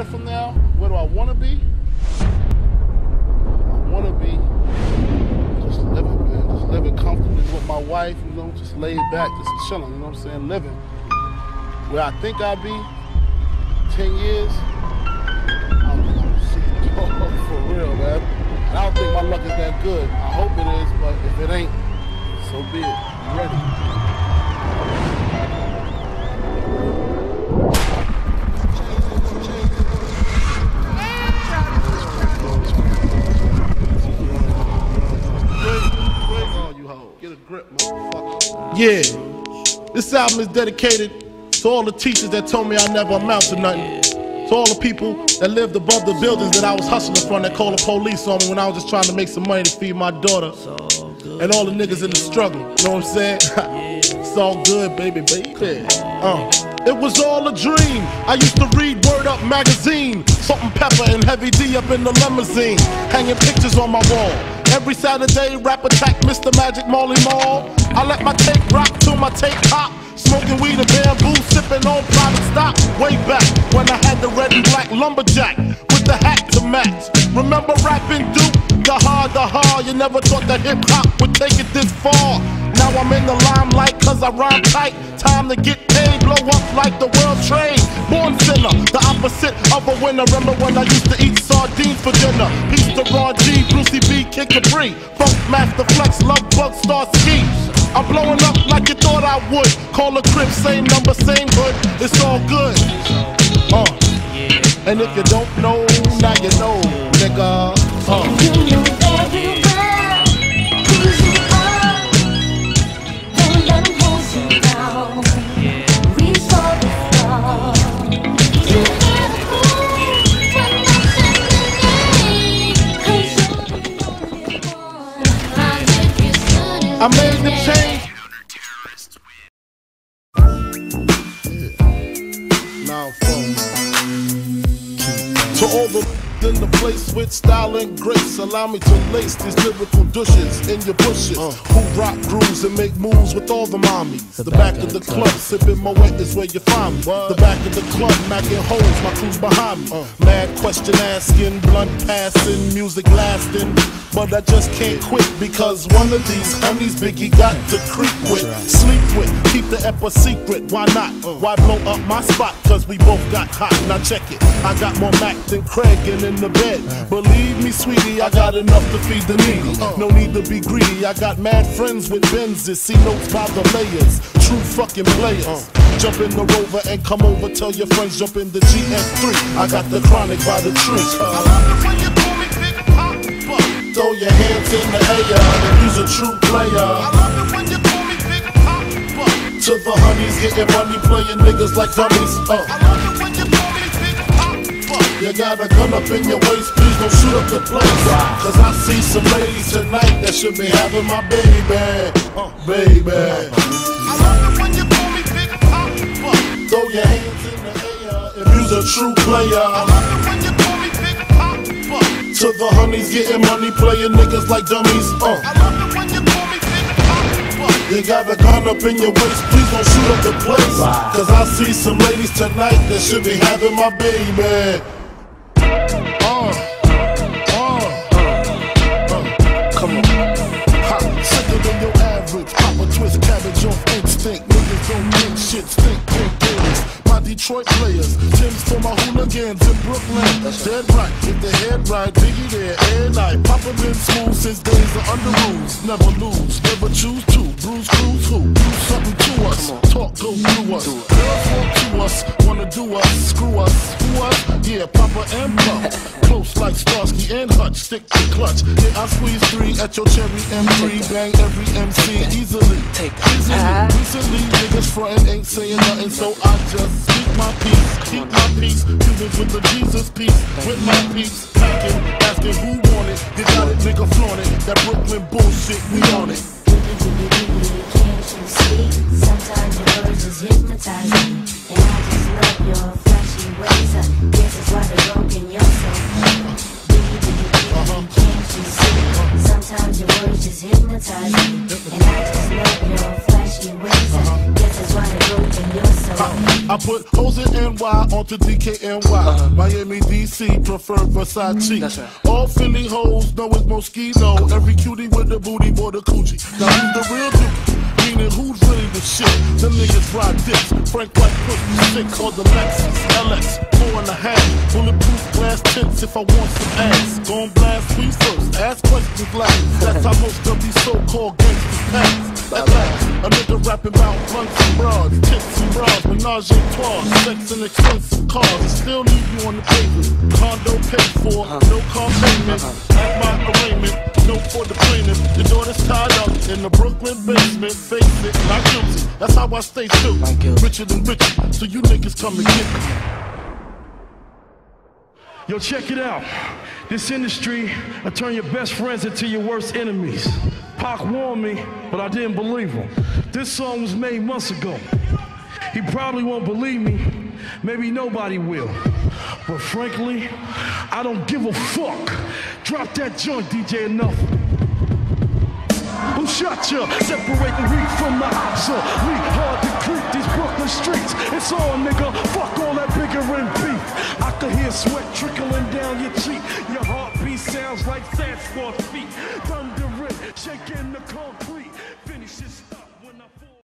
year from now, where do I want to be? I want to be just living, man. Just living comfortably with my wife, you know, just laid back, just chilling, you know what I'm saying? Living. Where I think I'll be 10 years, I'm gonna for real, man. And I don't think my luck is that good. I hope it is, but if it ain't, so be it. I'm ready. Grip. Yeah. This album is dedicated to all the teachers that told me I never amount to nothing. To all the people that lived above the buildings that I was hustling from that called the police on me when I was just trying to make some money to feed my daughter. And all the niggas in the struggle. You know what I'm saying? it's all good, baby, baby. Uh. It was all a dream. I used to read Word Up magazine. Salt-N-Pepa and Heavy D up in the limousine. Hanging pictures on my wall. Every Saturday, rap attack Mr. Magic Marley Marl. I let my tape rock till my tape pop. Smoking weed and Bambu, sipping on private stock. Way back when I had the red and black lumberjack with the hat to match. Remember rapping Duke? The hard, the hard. You never thought that hip hop would take it this far. Now I'm in the limelight cause I rhyme tight. Time to get paid, blow up like the world trade. Born sinner, the opposite of a winner. Remember when I used to eat sardines for dinner? Peace to Ron G, Brucey B, Kid Capri. Funk Master Flex, Lovebug, Star Ski. I'm blowing up like you thought I would. Call a crib, same number, same hood. It's all good. Uh. And if you don't know, Now. To all the in the place with style and grace, allow me to lace these lyrical douches in your bushes. Uh. Who rock grooves and make moves with all the mommies. The, back, of the club, sipping my wet is where you find me. The back of the club, macking holes, my crew's behind me. Uh. Mad question asking, blunt passing, music lasting. But I just can't quit because one of these homies Biggie got to creep with, sleep with, keep the ep a secret. Why not? Uh. Why blow up my spot? Cause we both got hot. Now check it. I got more Mac than Craig and in the bed. Believe me, sweetie, I got enough to feed the needy. No need to be greedy. I got mad friends with Benzes. See notes by the layers. True fucking players. Jump in the rover and come over. Tell your friends jump in the GS3. I got the chronic by the tree. Throw your hands in the air use a true player. I love it when you call me Big Papa. To the honeys getting money, playing niggas like dummies. Uh. You got a gun up in your waist, please don't shoot up the place. Cause I see some ladies tonight that should be having my baby. Uh, baby. Throw your hands in the air if you's a true player. I love it when you call me Big Papa. To the honeys getting money, playing niggas like dummies. Uh. I love it when you call me Big Papa. You got a gun up in your waist, please don't shoot up the place. Cause I see some ladies tonight that should be having my baby. Detroit players, Tim's for my hooligans in Brooklyn. That's Dead right, get the head right, Biggie there, air night. Papa been smooth since days of under rules. Never lose, never choose to. Bruise, cruise, who? Do something to us. Talk, go through us. Girls want to us, wanna do us, screw us. Who us? Yeah, Papa and Puff. Close like Starsky and Hutch, stick to clutch. Yeah, I squeeze three at your cherry M3. Bang every MC easily. Take easily. Recently, niggas frontin' ain't saying nothing, so I just speak my peace. Keep my peace. Cubans with the Jesus piece. With my peace. Packing, asking who want it. You got it, nigga, flaunt it. That Brooklyn bullshit, we on it. Sometimes your words just hypnotize me, and I just love your flashy ways. I guess that's why they're broken your soul. Biggie, biggie, biggie, can't you see? Sometimes your words just hypnotize me, and I just love your flashy ways. I guess that's why they're broken your soul. I put hoes in NY onto DKNY. Uh-huh. Miami, DC, prefer Versace. That's right. All Philly hoes know it's Moschino. Every cutie with the booty, boy, the coochie. Now who's the real dude? Meaning who's really the shit? Them niggas ride dicks. Frank White pussy sick or the Lexus LX. Four and a half. Bulletproof glass tips if I want some ass. Gon' blast me first. Ask questions last. That's how most of these so-called gangsters pass. At last, a nigga rapping about blunts and bras, tits and bras, menage a trois, sex and expensive cars. Still leave you on the pavement. Condo paid for, no car payment. At my arraignment, no for the plaintiff. Your up in the Brooklyn basement. Face it, not guilty. That's how I stay guilty. Richer than richer, so you niggas come and get me. Yo, check it out. This industry, I turn your best friends into your worst enemies. Pac warned me, but I didn't believe him. This song was made months ago. He probably won't believe me. Maybe nobody will. But frankly, I don't give a fuck. Drop that joint, DJ Enuff. Who shot ya? Separating wheat from the. We hard to creep these Brooklyn streets. It's all, nigga. Fuck all that bigger and beef. I can hear sweat trickling down your cheek. Your heartbeat sounds like Sasquatch feet. Thundering, shaking the concrete.